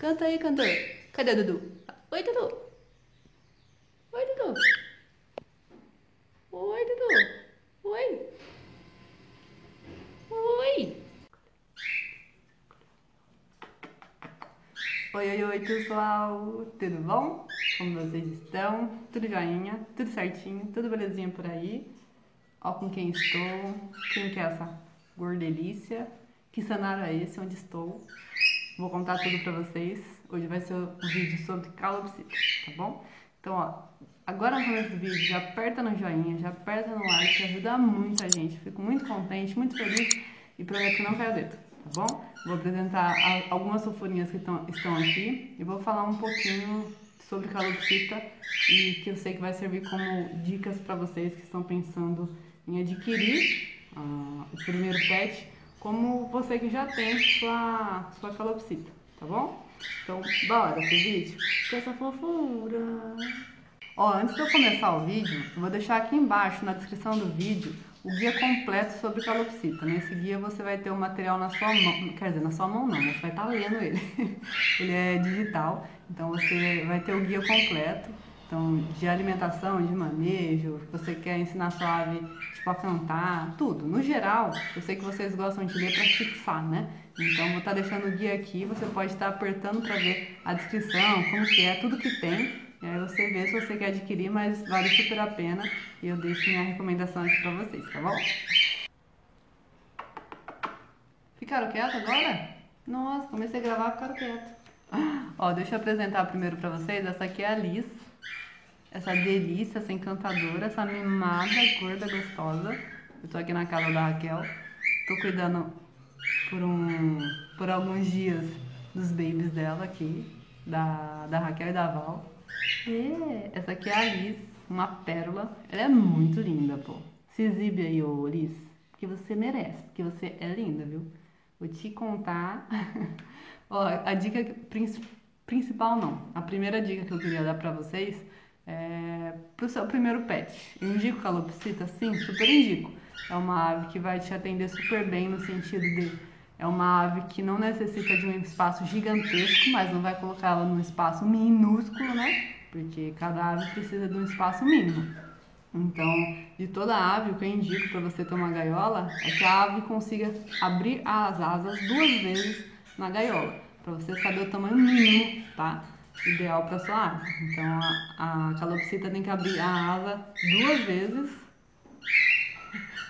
Canta aí, cantor. Cadê Dudu? Oi, Dudu. Oi, Dudu. Oi, Dudu. Oi. Oi. Oi, oi, oi, pessoal. Tudo bom? Como vocês estão? Tudo joinha? Tudo certinho? Tudo belezinha por aí? Ó com quem estou. Quem que é essa gordelícia? Que cenário é esse onde estou? Vou contar tudo pra vocês. Hoje vai ser um vídeo sobre calopsita, tá bom? Então, ó, agora no começo do vídeo, já aperta no joinha, já aperta no like, que ajuda muito a gente. Fico muito contente, muito feliz e prometo que não cai o dedo, tá bom? Vou apresentar algumas sulfurinhas que estão, estão aqui e vou falar um pouquinho sobre calopsita e que eu sei que vai servir como dicas para vocês que estão pensando em adquirir uh, o primeiro pet como você que já tem sua, sua calopsita, tá bom? Então, bora pro vídeo? Com essa fofura! Ó, antes de eu começar o vídeo, eu vou deixar aqui embaixo, na descrição do vídeo, o guia completo sobre calopsita. Nesse guia você vai ter o material na sua mão, quer dizer, na sua mão não, você vai estar lendo ele. ele é digital, então você vai ter o guia completo então, de alimentação, de manejo, você quer ensinar sua ave tipo, a cantar, tudo. No geral, eu sei que vocês gostam de ler para fixar, né? Então, vou estar tá deixando o guia aqui, você pode estar apertando para ver a descrição, como que é, tudo que tem. E aí você vê se você quer adquirir, mas vale super a pena. E eu deixo minha recomendação aqui para vocês, tá bom? Ficaram quietos agora? Nossa, comecei a gravar, ficaram quietos. Ó, deixa eu apresentar primeiro para vocês. Essa aqui é a Liz essa delícia, essa encantadora, essa mimada, gorda, gostosa. Eu tô aqui na casa da Raquel, tô cuidando por, um, por alguns dias dos babies dela aqui, da, da Raquel e da Val. E essa aqui é a Liz, uma pérola. Ela é muito linda, pô. Se exibe aí, ô Liz, porque você merece, porque você é linda, viu? Vou te contar. Ó, a dica principal não. A primeira dica que eu queria dar pra vocês é, para o seu primeiro pet. Eu indico calopsita? Sim, super indico. É uma ave que vai te atender super bem no sentido de é uma ave que não necessita de um espaço gigantesco, mas não vai colocar ela num espaço minúsculo, né? Porque cada ave precisa de um espaço mínimo. Então, de toda ave, o que eu indico para você ter uma gaiola é que a ave consiga abrir as asas duas vezes na gaiola, para você saber o tamanho mínimo, tá? Ideal para sua ave. Então a, a calopsita tem que abrir a asa duas vezes.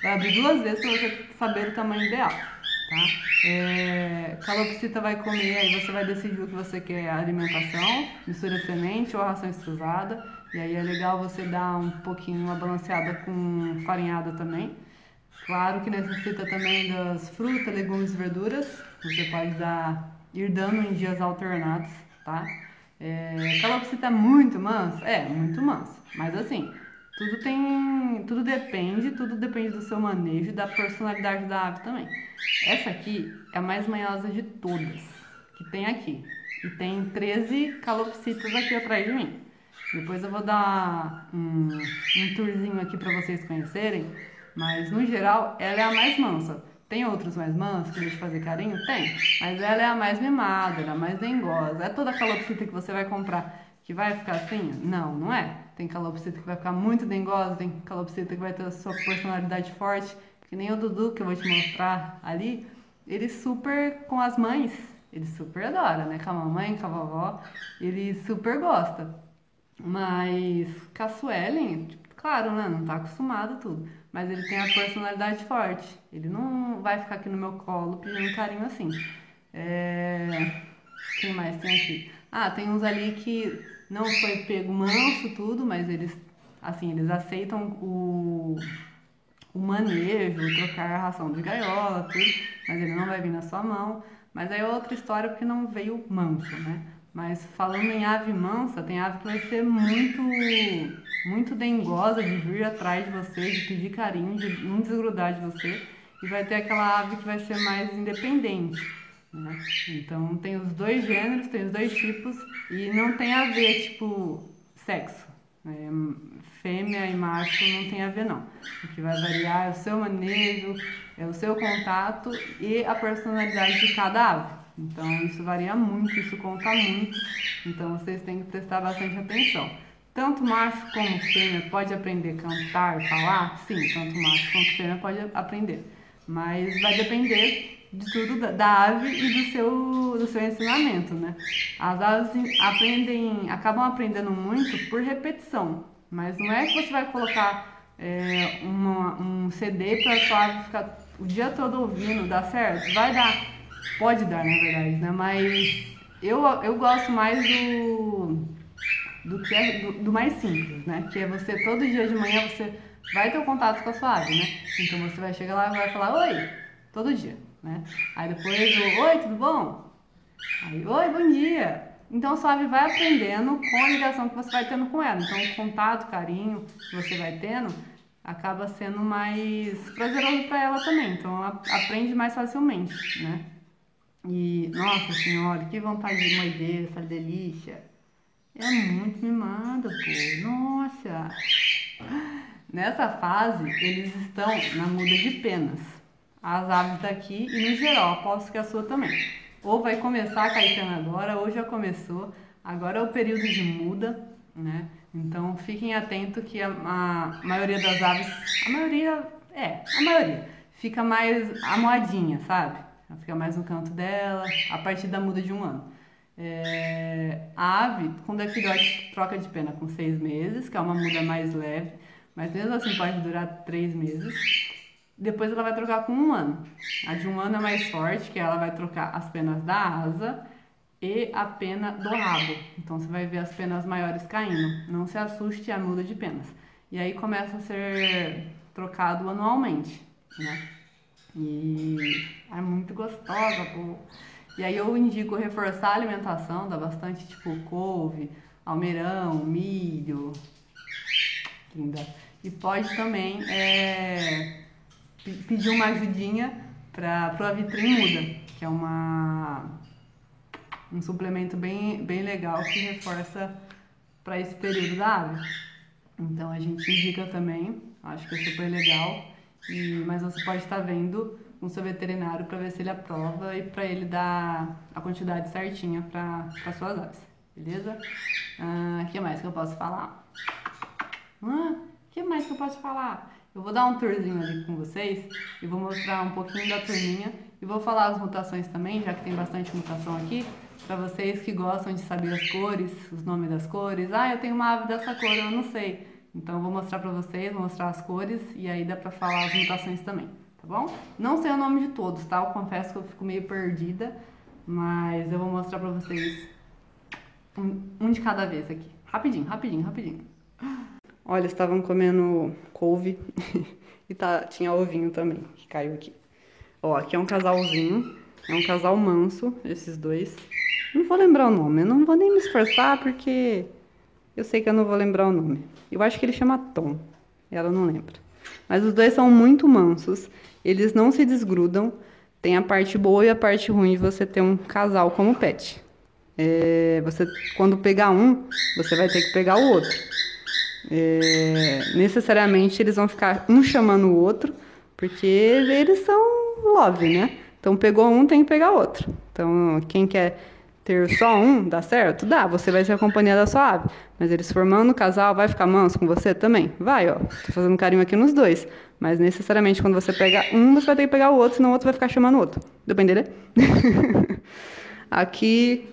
Vai abrir duas vezes para você saber o tamanho ideal, tá? É, calopsita vai comer, aí você vai decidir o que você quer, alimentação, mistura de semente ou ração extrusada. E aí é legal você dar um pouquinho uma balanceada com farinhada também. Claro que necessita também das frutas, legumes e verduras. Você pode dar, ir dando em dias alternados, tá? É, calopsita é muito mansa? É, muito mansa. Mas assim, tudo tem. Tudo depende, tudo depende do seu manejo e da personalidade da ave também. Essa aqui é a mais manhosa de todas que tem aqui. E tem 13 calopsitas aqui atrás de mim. Depois eu vou dar um, um tourzinho aqui para vocês conhecerem. Mas no geral, ela é a mais mansa. Tem outros mais mansos que deixam fazer carinho? Tem. Mas ela é a mais mimada, ela é a mais dengosa. É toda calopsita que você vai comprar que vai ficar assim? Não, não é. Tem calopsita que vai ficar muito dengosa, tem calopsita que vai ter a sua personalidade forte, que nem o Dudu que eu vou te mostrar ali. Ele super com as mães, ele super adora, né? Com a mamãe, com a vovó, ele super gosta. Mas Suelen, tipo, claro, né? Não tá acostumado tudo mas ele tem a personalidade forte. Ele não vai ficar aqui no meu colo pedindo carinho assim. É... Quem mais tem aqui? Ah, tem uns ali que não foi pego manso tudo, mas eles, assim, eles aceitam o, o manejo, trocar a ração de gaiola, tudo, mas ele não vai vir na sua mão. Mas aí é outra história porque não veio manso, né? Mas falando em ave mansa, tem ave que vai ser muito muito dengosa de vir atrás de você, de pedir carinho, de não desgrudar de você. E vai ter aquela ave que vai ser mais independente. Né? Então tem os dois gêneros, tem os dois tipos e não tem a ver, tipo, sexo. Né? Fêmea e macho não tem a ver não. O que vai variar é o seu manejo, é o seu contato e a personalidade de cada ave. Então isso varia muito, isso conta muito. Então vocês têm que prestar bastante atenção. Tanto macho como fêmea pode aprender a cantar, falar? Sim, tanto macho quanto fêmea pode aprender. Mas vai depender de tudo da, da, ave e do seu, do seu ensinamento, né? As aves aprendem, acabam aprendendo muito por repetição, mas não é que você vai colocar é, uma, um CD para sua ave ficar o dia todo ouvindo, dá certo? Vai dar, pode dar na verdade, né? Mas eu, eu gosto mais do, do que é, do, do mais simples, né? Que é você todo dia de manhã você vai ter um contato com a sua ave, né? Então você vai chegar lá e vai falar oi, todo dia né? Aí depois o oi, tudo bom? Aí, oi, bom dia. Então, suave vai aprendendo com a ligação que você vai tendo com ela. Então, o contato, carinho que você vai tendo acaba sendo mais prazeroso para ela também. Então, ela aprende mais facilmente, né? E, nossa senhora, que vontade de morder essa delícia. É muito mimada, pô. Nossa! Nessa fase, eles estão na muda de penas as aves daqui e no geral, aposto que a sua também. Ou vai começar a cair cana agora, ou já começou. Agora é o período de muda, né? Então fiquem atentos que a, a maioria das aves, a maioria, é, a maioria, fica mais amoadinha, sabe? Ela fica mais no canto dela, a partir da muda de um ano. É, a ave, quando é filhote, troca de pena com seis meses, que é uma muda mais leve, mas mesmo assim pode durar três meses. Depois ela vai trocar com um ano. A de um ano é mais forte, que ela vai trocar as penas da asa e a pena do rabo. Então você vai ver as penas maiores caindo. Não se assuste, a muda de penas. E aí começa a ser trocado anualmente, né? E é muito gostosa, pô. E aí eu indico reforçar a alimentação, dá bastante tipo couve, almeirão, milho. Linda. E pode também é, pediu uma ajudinha para a Vitrin Muda, que é uma, um suplemento bem, bem legal que reforça para esse período da ave. Então a gente indica também, acho que é super legal, mas você pode estar vendo com seu veterinário para ver se ele aprova e para ele dar a quantidade certinha para suas aves, beleza? O ah, que mais que eu posso falar? O ah, que mais que eu posso falar? Eu vou dar um tourzinho ali com vocês e vou mostrar um pouquinho da turminha e vou falar as mutações também, já que tem bastante mutação aqui, para vocês que gostam de saber as cores, os nomes das cores. Ah, eu tenho uma ave dessa cor, eu não sei. Então vou mostrar para vocês, vou mostrar as cores e aí dá para falar as mutações também, tá bom? Não sei o nome de todos, tá? Eu confesso que eu fico meio perdida, mas eu vou mostrar para vocês um, um de cada vez aqui. Rapidinho, rapidinho, rapidinho. Olha, estavam comendo couve e tá, tinha ovinho também, que caiu aqui. Ó, aqui é um casalzinho, é um casal manso, esses dois. Não vou lembrar o nome, eu não vou nem me esforçar porque eu sei que eu não vou lembrar o nome. Eu acho que ele chama Tom, ela não lembra. Mas os dois são muito mansos, eles não se desgrudam. Tem a parte boa e a parte ruim de você ter um casal como pet. É, você, quando pegar um, você vai ter que pegar o outro é, necessariamente eles vão ficar um chamando o outro, porque eles são love, né? Então pegou um, tem que pegar outro. Então quem quer ter só um, dá certo? Dá, você vai ser a companhia da sua ave. Mas eles formando o casal, vai ficar manso com você também? Vai, ó. Tô fazendo carinho aqui nos dois. Mas necessariamente quando você pegar um, você vai ter que pegar o outro, senão o outro vai ficar chamando o outro. Deu pra entender? aqui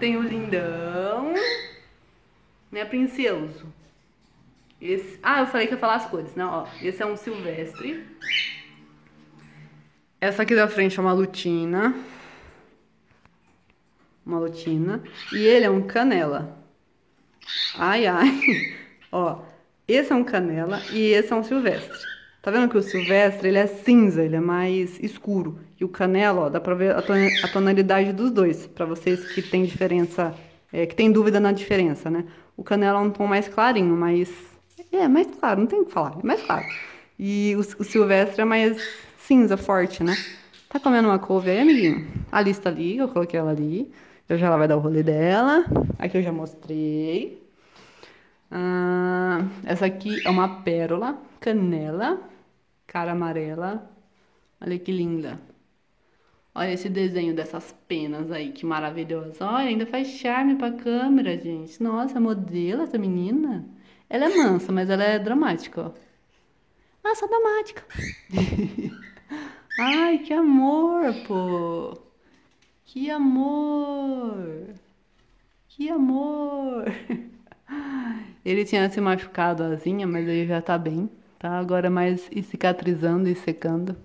tem o lindão né, Princeuso. Esse, ah, eu falei que ia falar as cores, né? Ó, esse é um silvestre. Essa aqui da frente é uma lutina. Uma lutina. E ele é um canela. Ai, ai. Ó, esse é um canela e esse é um silvestre. Tá vendo que o silvestre, ele é cinza, ele é mais escuro. E o canela, ó, dá pra ver a tonalidade dos dois. Pra vocês que tem diferença, é, que tem dúvida na diferença, né? O canela é um tom mais clarinho, mas. É, mais claro, não tem o que falar, é mais claro. E o, o silvestre é mais cinza, forte, né? Tá comendo uma couve aí, amiguinho? A lista ali, eu coloquei ela ali. Eu já ela vai dar o rolê dela. Aqui eu já mostrei. Ah, essa aqui é uma pérola, canela, cara amarela. Olha que linda. Olha esse desenho dessas penas aí, que maravilhoso. Olha, ainda faz charme pra câmera, gente. Nossa, modelo essa menina. Ela é mansa, mas ela é dramática, ó. Só dramática. Ai, que amor, pô. Que amor. Que amor. Ele tinha se machucado asinha, mas ele já tá bem, tá? Agora é mais cicatrizando e secando.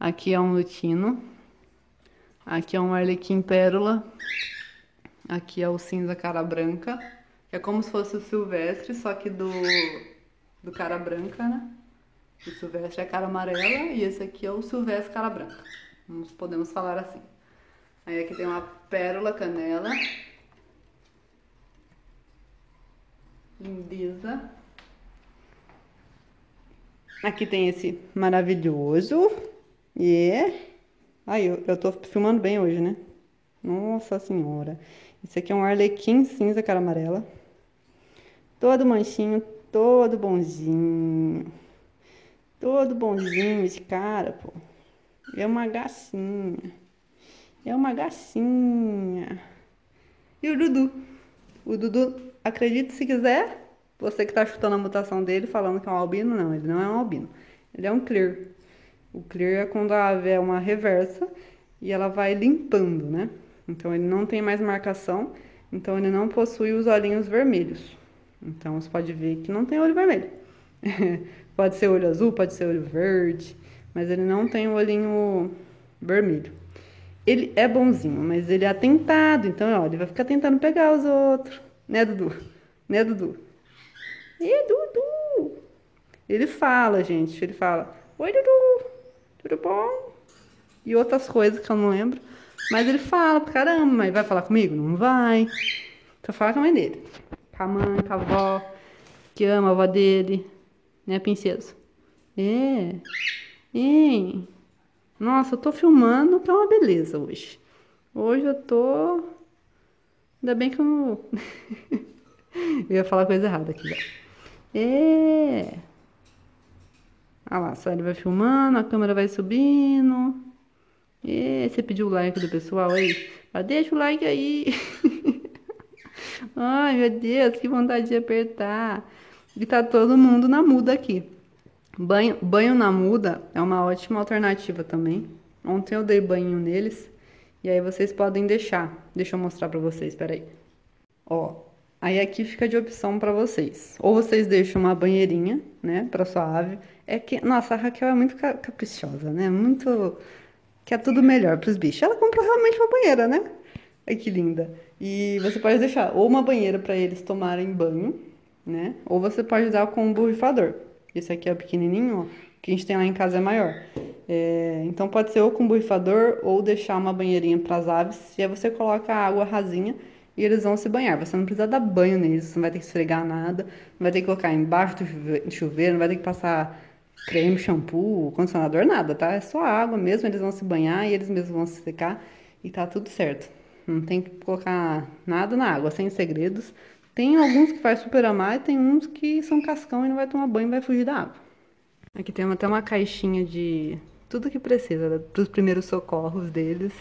Aqui é um lutino. Aqui é um arlequim pérola. Aqui é o cinza cara branca. Que é como se fosse o silvestre, só que do, do cara branca, né? O silvestre é cara amarela e esse aqui é o silvestre cara branca. Nós podemos falar assim. Aí aqui tem uma pérola canela. Lindeza. Aqui tem esse maravilhoso. E yeah. Aí, eu, eu tô filmando bem hoje, né? Nossa senhora. Esse aqui é um arlequim cinza cara amarela. Todo manchinho, todo bonzinho. Todo bonzinho esse cara, pô. É uma gacinha. É uma gacinha. E o Dudu? O Dudu, acredite se quiser, você que tá chutando a mutação dele, falando que é um albino, não, ele não é um albino. Ele é um clear. O clear é quando a ave é uma reversa e ela vai limpando, né? Então ele não tem mais marcação, então ele não possui os olhinhos vermelhos. Então você pode ver que não tem olho vermelho. pode ser olho azul, pode ser olho verde, mas ele não tem o olhinho vermelho. Ele é bonzinho, mas ele é atentado, então ó, ele vai ficar tentando pegar os outros. Né, Dudu? Né, Dudu? E Dudu? Ele fala, gente, ele fala: Oi, Dudu tudo bom? E outras coisas que eu não lembro. Mas ele fala, caramba, mas vai falar comigo? Não vai. Então fala com a mãe dele. Com a mãe, com a avó, que ama a avó dele. Né, princesa? É. É. Nossa, eu tô filmando, é uma beleza hoje. Hoje eu tô. Ainda bem que eu não. eu ia falar coisa errada aqui já. É. Ah lá, só ele vai filmando, a câmera vai subindo. E você pediu o like do pessoal aí? Ah, deixa o like aí. Ai, meu Deus, que vontade de apertar. E tá todo mundo na muda aqui. Banho, banho na muda é uma ótima alternativa também. Ontem eu dei banho neles. E aí vocês podem deixar. Deixa eu mostrar pra vocês, peraí. Ó, aí aqui fica de opção pra vocês. Ou vocês deixam uma banheirinha, né, pra sua ave. É que, nossa, a Raquel é muito caprichosa, né? Muito. Quer tudo melhor pros bichos. Ela comprou realmente uma banheira, né? Ai, que linda. E você pode deixar ou uma banheira para eles tomarem banho, né? Ou você pode dar com um borrifador. Esse aqui é o pequenininho, ó. Que a gente tem lá em casa é maior. É, então pode ser ou com borrifador ou deixar uma banheirinha para as aves. E aí você coloca a água rasinha e eles vão se banhar. Você não precisa dar banho neles, você não vai ter que esfregar nada, não vai ter que colocar embaixo do chuveiro, não vai ter que passar creme, shampoo, condicionador, nada, tá? É só água mesmo, eles vão se banhar e eles mesmos vão se secar e tá tudo certo. Não tem que colocar nada na água, sem segredos. Tem alguns que faz super amar e tem uns que são cascão e não vai tomar banho e vai fugir da água. Aqui tem até uma caixinha de tudo que precisa, né? para os primeiros socorros deles.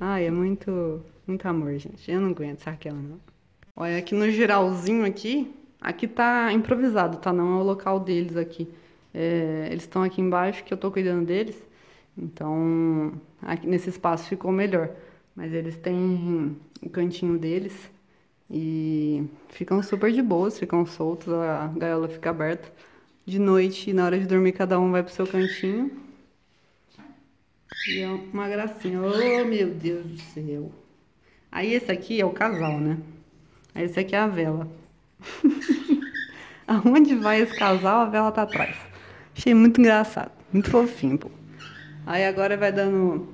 Ai, é muito, muito amor, gente. Eu não aguento Raquel, não. Olha, aqui no geralzinho aqui, aqui tá improvisado, tá? Não é o local deles aqui. É, eles estão aqui embaixo que eu estou cuidando deles, então aqui nesse espaço ficou melhor. Mas eles têm o cantinho deles e ficam super de boas, ficam soltos, a gaiola fica aberta. De noite, na hora de dormir, cada um vai pro seu cantinho. E é uma gracinha. Oh, meu Deus do céu. Aí esse aqui é o casal, né? Aí esse aqui é a vela. Aonde vai esse casal, a vela tá atrás. Achei muito engraçado, muito fofinho, pô. Aí agora vai dando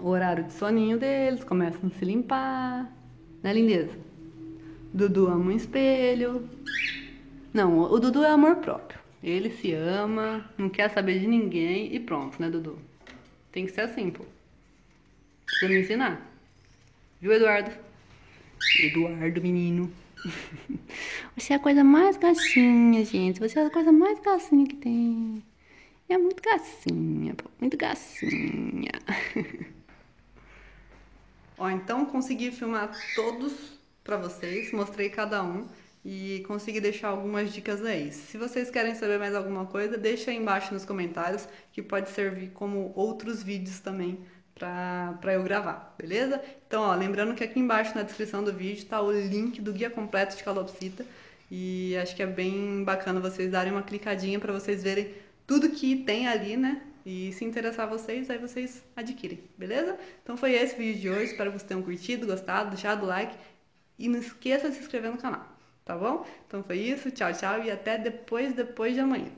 o horário de soninho deles, começam a se limpar, né, lindeza? Dudu ama um espelho. Não, o Dudu é amor próprio. Ele se ama, não quer saber de ninguém e pronto, né, Dudu? Tem que ser assim, pô. Precisa me ensinar. Viu, Eduardo? Eduardo, menino. Você é a coisa mais gacinha, gente. Você é a coisa mais gacinha que tem. É muito gacinha, pô. Muito gacinha. Ó, então consegui filmar todos pra vocês. Mostrei cada um e consegui deixar algumas dicas aí. Se vocês querem saber mais alguma coisa, deixa aí embaixo nos comentários que pode servir como outros vídeos também para eu gravar, beleza? Então, ó, lembrando que aqui embaixo na descrição do vídeo tá o link do guia completo de calopsita e acho que é bem bacana vocês darem uma clicadinha para vocês verem tudo que tem ali, né? E se interessar vocês, aí vocês adquirem, beleza? Então foi esse vídeo de hoje, espero que vocês tenham curtido, gostado, deixado o like e não esqueça de se inscrever no canal tá bom? Então foi isso, tchau, tchau e até depois, depois de amanhã.